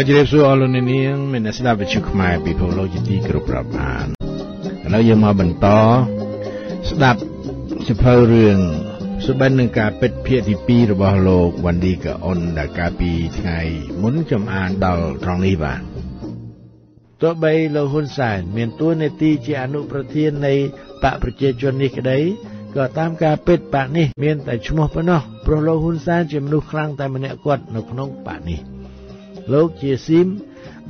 បាទជម្រាបសួរអស់លោកអ្នកនាងមានអ្នកស្ដាប់វិទ្យុខ្មែរពិភពលោកជាទីគោរពរាប់អានឥឡូវយើងមកបន្តស្ដាប់សិភៅរឿងសុបិននឹងការពិតភាគទី2របស់លោកវ៉ាន់ឌីកាអុនដែលកាលពីថ្ងៃមុនខ្ញុំអានដល់ត្រង់នេះបាទទោះបីលោកហ៊ុនសែនមានតួនាទីជាអនុប្រធាននៃបកប្រជាជននេះក្តីក៏តាមការពិតបកនេះមានតែឈ្មោះប៉ុណ្ណោះព្រោះលោកហ៊ុនសែនជាមនុស្សខ្លាំងតែម្នាក់គាត់នៅក្នុងបកនេះ លោកជាស៊ីម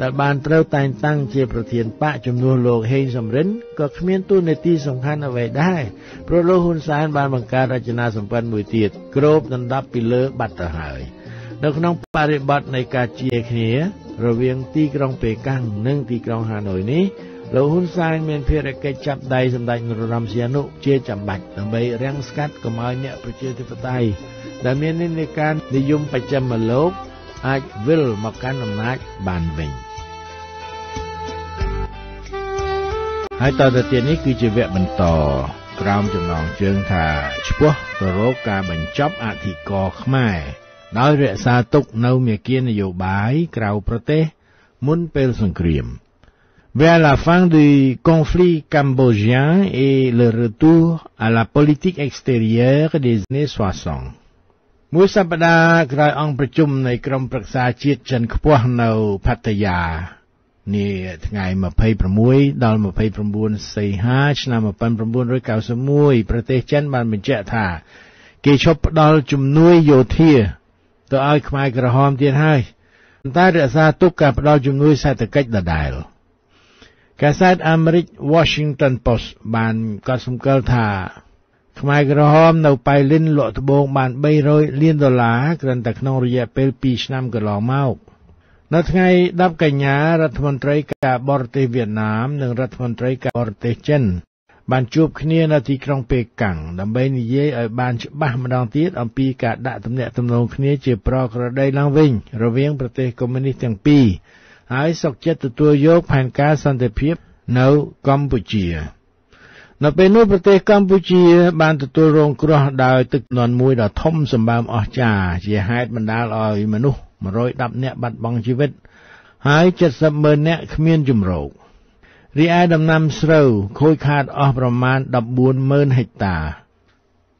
ដែលបានត្រូវតែងតាំងជាប្រធានបកជំនួសលោកហេងសំរិនក៏គ្មានទូនាទីសំខាន់អ្វីដែរព្រោះលោកហ៊ុនសែនបានបង្កើតរចនាសម្ព័ន្ធមួយទៀតគ្របដណ្ដប់ពីលើបាត់ទៅហើយនៅក្នុងបរិបទនៃការជាគ្នា រវាងទីក្រុងប៉េកាំងនិងទីក្រុងហាណូយនេះលោកហ៊ុនសែនមានភារកិច្ចចាប់ដៃសម្ដេចនរោត្តមសីហនុជាចាំបាច់ដើម្បីរាំងស្កាត់កុំឲ្យអ្នកប្រជាធិបតេយ្យដែលមាននិន្នាការនិយមបច្ចឹមលោក អាចវិលមកកាន់អំណាចបានវិញហើយតទៅទៀតនេះគឺជាវគ្គបន្តក្រោមចំណងជើងថាឆ្ពោះទៅរកការបញ្ចប់អធិករខ្មែរដោយរក្សាទុកនៅមេគានយោបាយក្រៅប្រទេសមុនពេលសង្គ្រាម Vers la fin du conflit cambodgien et le retour à la politique extérieure des années 60 មួយសប្តាហ៍ក្រោយអង្គប្រជុំនៃក្រុមប្រឹក្សាជាតិចិនខ្ពស់នៅផាតាយានាថ្ងៃ26ដល់29សីហាឆ្នាំ1991ប្រទេសចិនបានបញ្ជាក់ថា គេឈប់ផ្ដល់ជំនួយយោធាទៅឲ្យខ្មែរក្រហមទៀតហើយប៉ុន្តែរក្សាទុកការផ្ដល់ជំនួយសេដ្ឋកិច្ចដដែលកាសែតអាមេរិក Washington Post បានកត់សម្គាល់ថា ខ្មែរក្រហមនៅប៉ៃលិនលក់ត្បូងបាន300លានដុល្លារគ្រាន់តែក្នុងរយៈពេល2ឆ្នាំកន្លងមកនៅថ្ងៃ10កញ្ញារដ្ឋមន្ត្រីការបរទេសវៀតណាម និងរដ្ឋមន្ត្រីការបរទេសចិន បានជួបគ្នានៅទីក្រុងប៉េកាំងដើម្បីនិយាយឲ្យបានច្បាស់ម្ដងទៀតអំពីការដាក់ទំនាក់ទំនងគ្នាជាប្រក្រតីឡើងវិញ រវាងប្រទេសកុម្មុយនីសទាំងពីរហើយសុខចិត្តទទួលយកផែនការសន្តិភាពនៅកម្ពុជា នៅពេលនោះប្រទេសកម្ពុជាបានទទួលរងគ្រោះដោយទឹកជំនន់មួយដ៏ធំសម្បើមអស្ចារ្យជាហេតុបណ្ដាលឲ្យមនុស្ស110នាក់បាត់បង់ជីវិត ហើយ70ម៉ឺននាក់គ្មានជំរករីឯដំណាំស្រូវខូចខាតអស់ប្រមាណ14ម៉ឺនហិកតា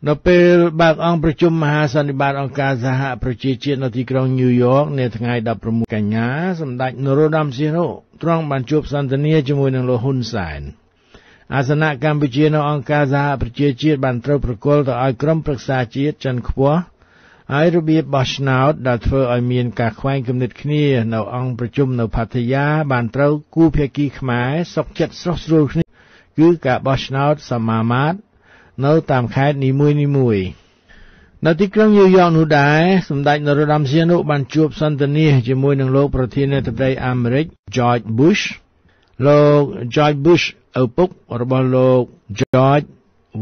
នៅពេលបើកអង្គប្រជុំមហាសន្និបាតអង្គការសហប្រជាជាតិនៅទីក្រុងញូវយ៉កនៅថ្ងៃ16កញ្ញាសម្ដេចនរោត្តមសីហនុទ្រង់បានជួបសន្ទនាជាមួយនឹងលោកហ៊ុនសែន អាសនៈកម្ពុជានៅអង្គការសហប្រជាជាតិបានត្រូវប្រគល់ទៅឲ្យក្រុមប្រឹក្សាជាតិចិនខ្ពស់ហើយរបៀបបោះឆ្នោតដែលធ្វើឲ្យមានការខ្វែងគំនិតគ្នានៅអង្គប្រជុំនៅផាតាយាបានត្រូវគូភាគីខ្មែរសុកចិត្តស្រស់ស្រួលគ្នាគឺការបោះឆ្នោតសមាមាត្រនៅតាមខេត្តនីមួយនីមួយនៅទីក្រុងញូវយ៉កនោះដែរសម្ដេចនរោត្តមសីហនុបានជួបសន្ទនាជាមួយនឹងលោកប្រធានាធិបតីអាមេរិក George Bush លោក George Bush ឪពុករបស់លោក George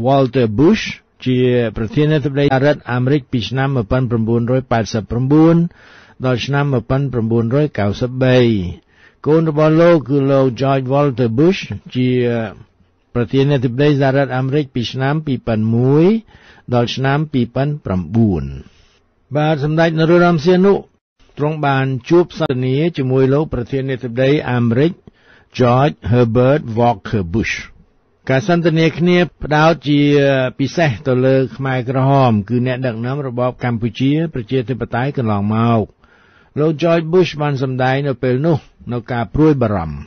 Walter Bush ជាប្រធានាធិបតីសហរដ្ឋអាមេរិកពីឆ្នាំ1989ដល់ឆ្នាំ1993កូនរបស់លោកគឺលោក George Walter Bush ជាប្រធានាធិបតីសហរដ្ឋអាមេរិកពីឆ្នាំ2001ដល់ឆ្នាំ2009បាទសម្ដេចនរោត្តមសីហនុទ្រង់បានជួបសន្ទនាជាមួយលោកប្រធានាធិបតីអាមេរិក George Herbert Walker Bush ការសន្ទនាគ្នាផ្ដោតជាពិសេសទៅលើខ្មែរក្រហម គឺអ្នកដឹកនាំរបបកម្ពុជា ប្រជាធិបតេយ្យកន្លងមកលោក George Bush បានសម្ដែងនៅពេលនោះនៅការព្រួយបារម្ភ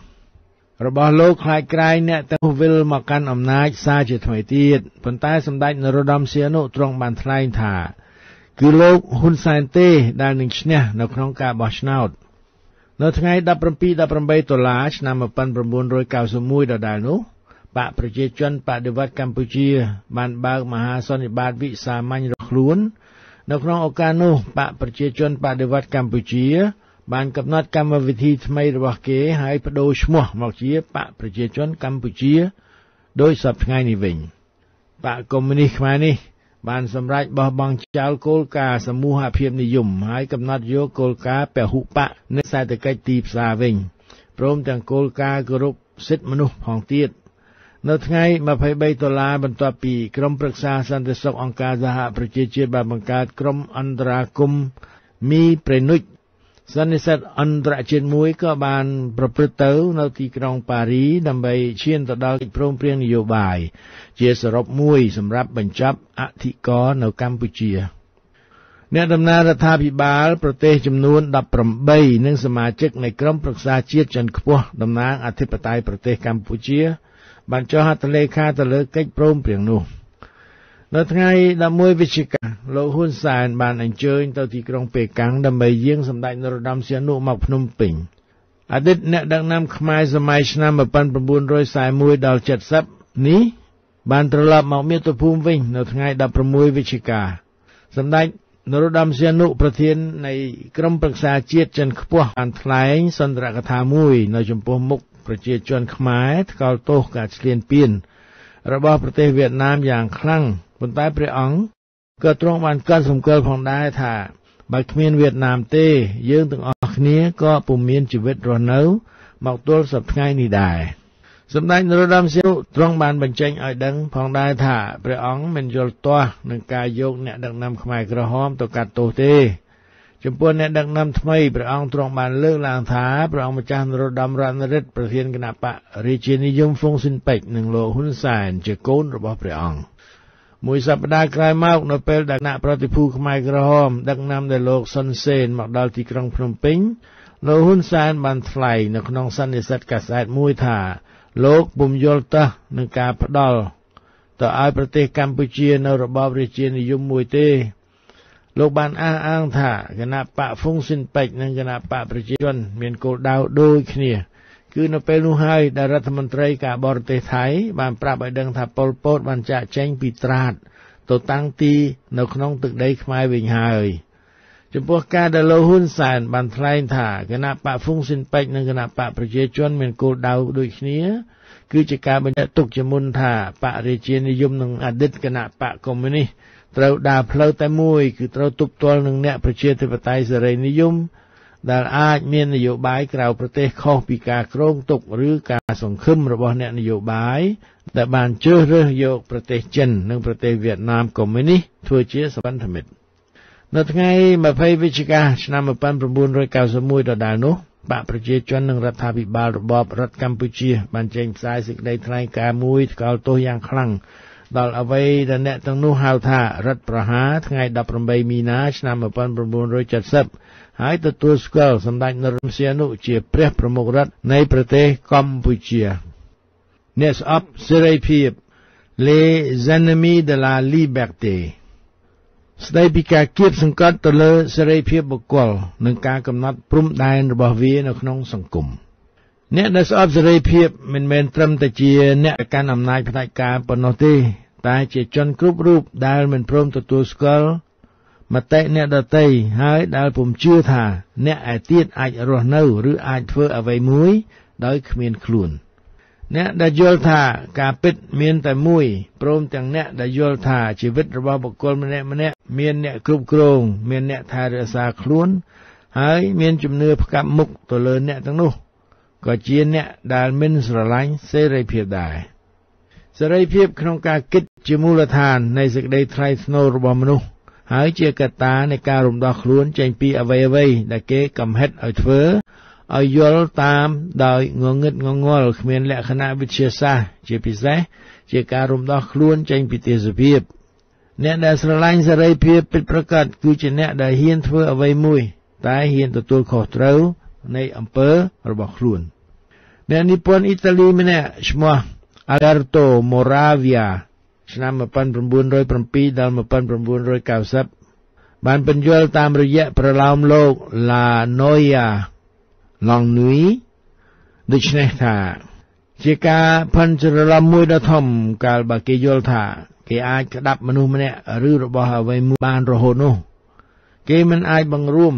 របស់លោកខ្លាចក្រែងអ្នកទៅវិលមកកាន់អំណាចសារជាថ្មីទៀតប៉ុន្តែសម្ដេចនរោត្តមសីហនុទ្រង់បានថ្លែងថា គឺលោកហ៊ុនសែនទេដែលនឹងឈ្នះនៅក្នុងការបោះឆ្នោត នៅថ្ងៃ17 18ដុល្លារឆ្នាំ1991ដដែលនោះបកប្រជាជនបដិវត្តកម្ពុជា បានបើកមហាសន្និបាតវិសាមញ្ញរកខ្លួន នៅក្នុងឱកាសនោះបកប្រជាជនបដិវត្តកម្ពុជា បានកំណត់កម្មវិធីថ្មីរបស់គេហើយបដូរឈ្មោះមកជាបកប្រជាជនកម្ពុជាដោយសពថ្ងៃនេះវិញបកកុម្មុយនីសខ្មែរនេះ បានសម្រេចបោះបង់ចោលគោលការណ៍សមូហភាពនិយមហើយកំណត់យកគោលការណ៍ពហុបកនៃសេដ្ឋកិច្ចទីផ្សារវិញព្រមទាំងគោលការណ៍គោរពសិទ្ធិមនុស្សផងទៀតនៅថ្ងៃ23ដុល្លារបន្ទាប់ពីក្រុមប្រឹក្សាសន្តិសុខអង្គការសហប្រជាជាតិបានបង្កើតក្រុមអន្តរាគមមីប្រេនុច សន្និសិទអន្តរជាតិមួយក៏បានប្រព្រឹត្តទៅនៅទីក្រុងប៉ារីដើម្បីឈានទៅដល់កិច្ចព្រមព្រៀងនយោបាយជាសរុបមួយសម្រាប់បញ្ចប់អធិការនៅកម្ពុជាអ្នកដំណើររដ្ឋាភិបាលប្រទេសចំនួន18និងសមាជិកនៃក្រុមប្រឹក្សាជាតិជាន់ខ្ពស់តំណាងអធិបតេយ្យប្រទេសកម្ពុជាបានចុះហត្ថលេខាទៅលើកិច្ចព្រមព្រៀងនោះ នៅថ្ងៃ11វិច្ឆិកាលោកហ៊ុនសែនបានអញ្ជើញទៅទីក្រុងប៉េកាំងដើម្បីយាងសម្ដេចនរោត្តមសីហនុមកភ្នំពេញអតីតអ្នកដឹកនាំខ្មែរសម័យឆ្នាំ1941ដល់70នេះបានត្រឡប់មកមាតុភូមិវិញនៅថ្ងៃ16វិច្ឆិកាសម្ដេចនរោត្តមសីហនុប្រធាននៃក្រុមប្រឹក្សាជាតិចិនខ្ពស់បានថ្លែងសន្ទរកថាមួយនៅចំពោះមុខប្រជាជនខ្មែរថ្កោលទោសការឈ្លានពាន របស់ប្រទេសវៀតណាមយ៉ាងខ្លាំងប៉ុន្តែព្រះអង្គក៏ទ្រង់បានកត់សម្គាល់ផងដែរថាបើគ្មានវៀតណាមទេ យើងទាំងអស់គ្នាក៏ពុំមានជីវិតរស់នៅ មកទល់សប្តាហ៍នេះដែរសម្ដេចនរោត្តមសីហនុទ្រង់បានបញ្ចេញឲ្យដឹងផងដែរថាព្រះអង្គមិនយល់ទាស់នឹងការយកអ្នកដឹកនាំខ្មែរក្រហមទៅកាត់ទោសទេ ចំពោះអ្នកដឹកនាំថ្មីព្រះអង្គទ្រង់បានលើកឡើងថាព្រះអង្គម្ចាស់នរោត្តមរណរដ្ឋប្រធានគណៈបករាជានិយមហ្វុងស៊ិនពេជ្រនិងលោកហ៊ុនសែនជាកូនរបស់ព្រះអង្គមួយសប្តាហ៍ក្រោយមកនៅពេលដែលគណៈប្រតិភូខ្មែរក្រហមដឹកនាំដោយលោកសុនសេនមកដល់ទីក្រុងភ្នំពេញលោកហ៊ុនសែនបានថ្លែងនៅក្នុងសន្និសីទកាសែតមួយថា លោកពុំយល់តោះនឹងការផ្ដាល់ទៅឲ្យប្រទេសកម្ពុជានៅរបបរាជានិយមមួយទេ លោកបានអះអាងថាគណៈបកហ្វុងស៊ិនពេជ្រនិងគណៈបកប្រជាជនមានគោលដៅដូចគ្នាគឺនៅពេលនោះហើយដែលរដ្ឋមន្ត្រីការបរទេសថៃបានប្រាប់ឲ្យដឹងថាប៉ុលពតបានចាក់ចែងពីត្រាតទៅតាំងទីនៅក្នុងទឹកដីខ្មែរវិញហើយចំពោះការដែលលោកហ៊ុនសែនបានថ្លែងថាគណៈបកហ្វុងស៊ិនពេជ្រនិងគណៈបកប្រជាជនមានគោលដៅដូចគ្នាគឺជាការបញ្ជាក់ទុកជាមុនថាបករាជានិយមនិងអតីតគណៈបកកុម្មុយនីសត្រូវដើរផ្លូវតែមួយគឺត្រូវទប់ទល់នឹងអ្នកប្រជាធិបតេយ្យសេរីនិយមដែលអាចមាននយោបាយក្រៅប្រទេសខុសពីការគ្រោងទុកឬការសង្ឃឹមរបស់អ្នកនយោបាយដែលបានជ្រើសរើសយកប្រទេសចិននិងប្រទេសវៀតណាមកុម្មុយនីសធ្វើជាសន្ធមិត្តនៅថ្ងៃ20វិច្ឆិកាឆ្នាំ1991ដដែលនោះបកប្រជាជននិងរដ្ឋាភិបាលរបបរដ្ឋកម្ពុជាបានចេញផ្សាយសេចក្តីថ្លែងការណ៍មួយថ្កោលទោសយ៉ាងខ្លាំង ដល់អ្វីដែលអ្នកទាំងនោះហៅថារដ្ឋប្រហារថ្ងៃ18មីនាឆ្នាំ1970ហើយទទួលស្គាល់សម្ដេចនរោត្តមសីហនុជាព្រះប្រមុខរដ្ឋនៃប្រទេសកម្ពុជាអ្នកស្អប់សេរីភាព Les ennemis de la liberté ស្ដីពីការគៀបសង្កត់ទៅលើសេរីភាពបុគ្គលនិងការកំណត់ព្រំដែនរបស់វានៅក្នុងសង្គមអ្នកដែលស្អប់សេរីភាពមិនមែនត្រឹមតែជាអ្នកកាន់អំណាចផ្ដាច់ការប៉ុណ្ណោះទេ តែជាជនគ្រប់រូបដែលមិនព្រមទទួលស្គាល់មតិអ្នកដតីហើយដែលពុំជឿថា អ្នកឯទៀតអាចរស់នៅឬអាចធ្វើអ្វីមួយដោយគ្មានខ្លួន អ្នកដែលយល់ថាការពិតមានតែមួយព្រមទាំងអ្នកដែលយល់ថាជីវិតរបស់បុគ្គលម្នាក់ម្នាក់មានអ្នកគ្រប់គ្រង មានអ្នកថែរក្សាខ្លួន ហើយមានជំនឿផ្កាប់មុខទៅលើអ្នកទាំងនោះក៏ជាអ្នកដែលមិនស្រឡាញ់សេរីភាពដែរសេរីភាពក្នុងការគិត ជាមូលដ្ឋាននៃសេចក្តីថ្លៃថ្នូររបស់មនុស្សហើយជាកត្តានៃការរំដោះខ្លួនចេញពីអ្វីអ្វីដែលគេកំហិតឲ្យធ្វើឲ្យយល់តាមដោយងងឹតងងល់គ្មានលក្ខណៈវិទ្យាសាស្ត្រជាពិសេសជាការរំដោះខ្លួនចេញពីទេសភាពអ្នកដែលស្រឡាញ់សេរីភាពពិតប្រាកដគឺជាអ្នកដែលហ៊ានធ្វើអ្វីមួយ តែហ៊ានទទួលខុសត្រូវនៃអំពើរបស់ខ្លួនអ្នកនិពន្ធអ៊ីតាលីម្នាក់ឈ្មោះ Alberto Moravia ឆ្នាំ1907ដល់1990បានបញ្យល់តាមរយៈប្រឡោមលោក La Noia L'ennui ដូច្នេះថា ជាការផាន់ច្រឡំមួយដ៏ធំកាលបើគេយល់ថាគេអាចក្តាប់មនុស្សម្នាក់ឬរបស់អ្វីមួយបានរហូតនោះគេមិនអាចបង្រួម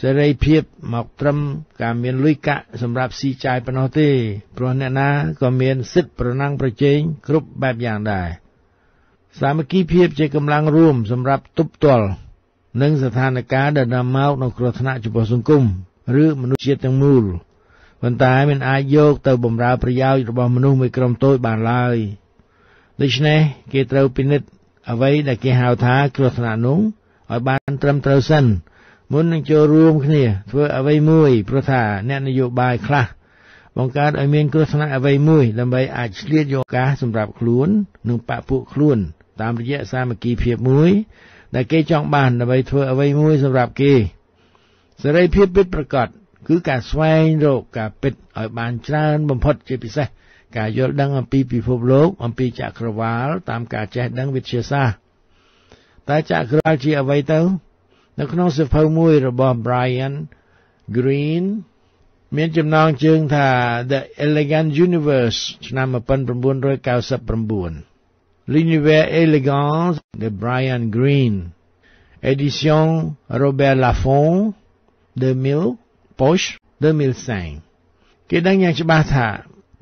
សេរីភាពមកត្រឹមការមានលុយកាក់សម្រាប់ស៊ីចាយប៉ុណ្ណោះទេព្រោះអ្នកណាក៏មានសិទ្ធិប្រណាំងប្រជែងគ្រប់បែបយ៉ាងដែរ សាមគ្គីភាពជាកម្លាំងរួមសម្រាប់ទប់ទល់នឹងស្ថានភាពដែលនាំមកនូវគ្រោះថ្នាក់ចំពោះសង្គមឬមនុស្សជាតិទាំងមូលប៉ុន្តែមិនអាចយកទៅបម្រើប្រយោជន៍របស់មនុស្សមួយក្រុមតូចបានឡើយដូច្នេះគេត្រូវពិនិត្យអ្វីដែលគេហៅថាគ្រោះថ្នាក់នោះឲ្យបានត្រឹមត្រូវសិនមុននឹងចូលរួមគ្នា ធ្វើអ្វីមួយព្រោះថាអ្នកនយោបាយខ្លះបង្កើតឲ្យមានគ្រោះថ្នាក់អ្វីមួយដើម្បីអាចឆ្លៀតយកឱកាសសម្រាប់ខ្លួននិងបពពួកខ្លួន តាមរយៈសាមគ្គីភាពមួយ ដែលគេចង់បានដើម្បីធ្វើអ្វីមួយសម្រាប់គេសេរីភាពពិតប្រាកដគឺការស្វែងរកការពិតឲ្យបានច្រើនបំផុតជាពិសេសការយល់ដឹងអំពីពិភពលោក អំពីចក្រវាលតាមការចេះដឹងវិទ្យាសាស្ត្រតែចក្រវាលជាអ្វីទៅ នៅក្នុងសៀវភៅមួយរបស់ Brian Green មានចំណងជើងថា The Elegant Universe ឆ្នាំ1999 L'univers élégant de Brian Green édition Robert Laffont 2000 Poche 2005 គេដឹងយ៉ាងច្បាស់ថា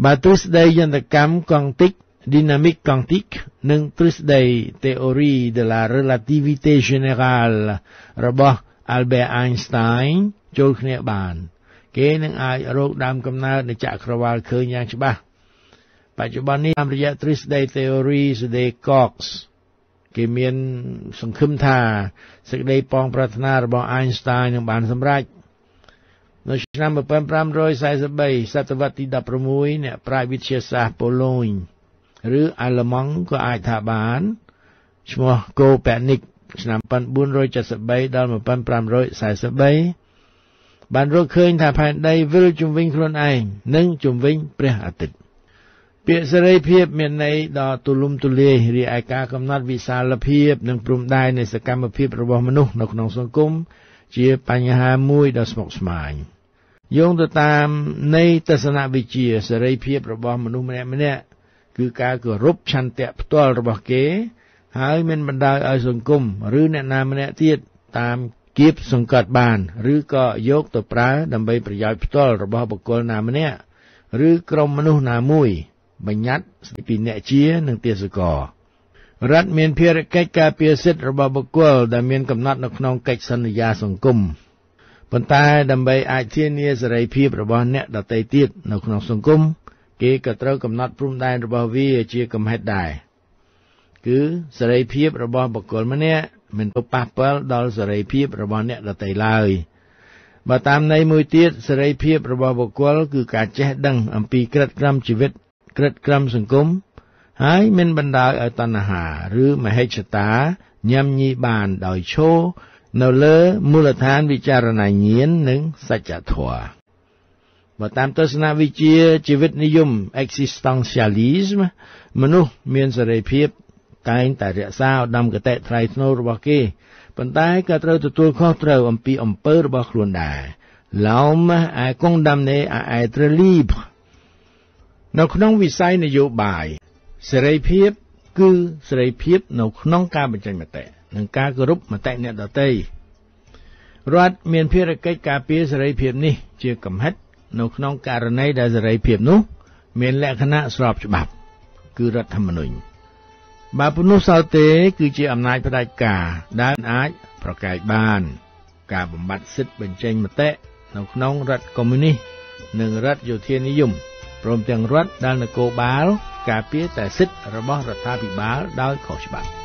បើទ្រឹស្ដីយន្តកម្មកង់ទិក dynamique quantique និងទ្រឹស្ដី théorie de la relativité générale របស់ Albert Einstein ចូលគ្នាបាន គេនឹងអាចរកដើមកំណើតនៃចក្រវាលឃើញយ៉ាងច្បាស់ បច្ចុប្បន្ននេះតាមរយៈទ្រឹស្ដី theory សេចក្តី Cox គេមានសង្ឃឹមថាសេចក្តីប៉ងប្រាថ្នារបស់ Einstein នឹងបានសម្រេចនៅឆ្នាំ1543សតវត្សទី16អ្នកប្រាជ្ញវិទ្យាសាស្ត្រប៉ូឡូញឬអាល្លឺម៉ង់ក៏អាចថាបានឈ្មោះកូប៉ែនិកឆ្នាំ1473ដល់1543បានរកឃើញថាផែនដីវិលជំវិញខ្លួនឯងនិងជំវិញព្រះអាទិត្យ ពាក្យសេរីភាពមានន័យដ៏ទូលំទូលាយរីឯការកំណត់វិសាលភាព និងព្រំដែននៃសកម្មភាពរបស់មនុស្សនៅក្នុងសង្គមជាបញ្ហាមួយដ៏ស្មុគស្មាញយោងទៅតាមនៃទស្សនវិជ្ជាសេរីភាពរបស់មនុស្សម្នាក់ម្នាក់គឺការគោរពឆន្ទៈផ្ទាល់របស់គេ ហើយមិនបណ្ដោយឲ្យសង្គមឬអ្នកណាម្នាក់ទៀតតាមគៀបសង្កត់បាន ឬក៏យកទៅប្រើដើម្បីប្រយោជន៍ផ្ទាល់របស់បុគ្គលណាម្នាក់ឬក្រុមមនុស្សណាមួយ បញ្ញត្តិពីអ្នកជានិងទេសកលរដ្ឋមានភារកិច្ចការពារសិទ្ធិរបស់បុគ្គលដែលមានកំណត់នៅក្នុងកិច្ចសន្យាសង្គមប៉ុន្តែដើម្បីអាចធានាសេរីភាពរបស់អ្នកដទៃទៀតនៅក្នុងសង្គមគេក៏ត្រូវកំណត់ព្រំដែនរបស់វាជាកំហិតដែរគឺសេរីភាពរបស់បុគ្គលម្នាក់មិនទៅប៉ះពាល់ដល់សេរីភាពរបស់អ្នកដទៃឡើយបើតាមន័យមួយទៀតសេរីភាពរបស់បុគ្គលគឺការចេះដឹងអំពីក្រិតក្រមជីវិត ក្រិតក្រមសង្គមហើយមិនបណ្ដោយឲ្យតណ្ហា ឬមហិច្ឆតាញ៉ាំញីបានដោយឈរនៅលើមូលដ្ឋានវិចារណញ្ញាណនិងសច្ចធម៌បើតាមទស្សនវិជ្ជាជីវិតនិយម existentialism មនុស្សមានសេរីភាពតែងតែរក្សាឧត្តមកតេថ្លៃថ្នូររបស់គេប៉ុន្តែក៏ត្រូវទទួលខុសត្រូវអំពីអំពើរបស់ខ្លួនដែរ L'homme est condamné à être libre នៅក្នុងវិស័យនយោបាយសេរីភាពគឺសេរីភាពនៅក្នុងការបញ្ចេញមតិនិងការគោរពមតិអ្នកដទៃរដ្ឋមានភារកិច្ចការពារសេរីភាពនេះជាកំហិតនៅក្នុងករណីដែលសេរីភាពនោះ មានលក្ខណៈស្របច្បាប់ គឺរដ្ឋធម្មនុញ្ញបើពុនោះសោទេ គឺជាអំណាចផ្ដាច់ការដែលអាចប្រកែកបាន ការបំបត្តិសិទ្ធិបញ្ចេញមតិនៅក្នុងរដ្ឋកុម្មុយនីសនិងរដ្ឋយោធានិយម ព្រមទាំងរដ្ឋដែលនគរបាល ការពារតែសិទ្ធិរបស់រដ្ឋាភិបាលដោយខុសច្បាប់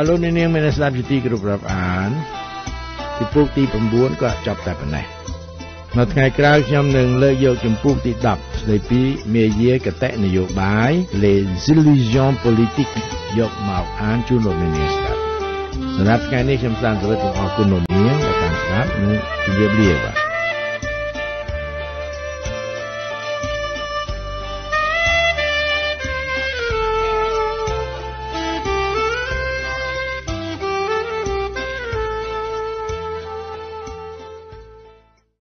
អរលោកអ្នកនាងមានស្ដាប់ជាទីគោរពរាប់អានពីពុកទី9ក៏ចប់តែប៉ុណ្ណេះនៅថ្ងៃក្រោយខ្ញុំនឹងលើកយកចម្ពោះទី10ស្ស្ដីពីមេយាកតនយោបាយ Les illusions politiques យកមកអានជូនលោកអ្នកនាងស្ដាប់សម្រាប់ថ្ងៃនេះខ្ញុំសានសវិតសូមអរគុណលោកនាងដែលតាមស្ដាប់និងជម្រាបលាបាទ